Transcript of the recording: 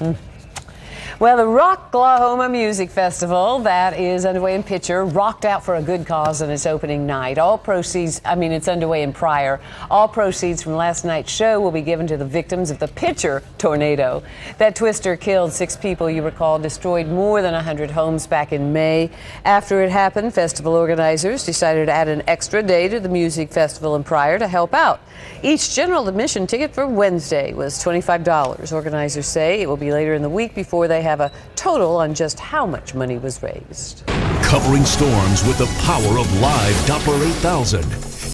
Mm. Well, the Rocklahoma Music Festival that is underway in Picher rocked out for a good cause on its opening night. All proceeds, I mean, it's underway in Pryor. All proceeds from last night's show will be given to the victims of the Picher tornado. That twister killed six people, you recall, destroyed more than 100 homes back in May. After it happened, festival organizers decided to add an extra day to the music festival in Pryor to help out. Each general admission ticket for Wednesday was $25. Organizers say it will be later in the week before they have a total on just how much money was raised. Covering storms with the power of live Doppler 8000.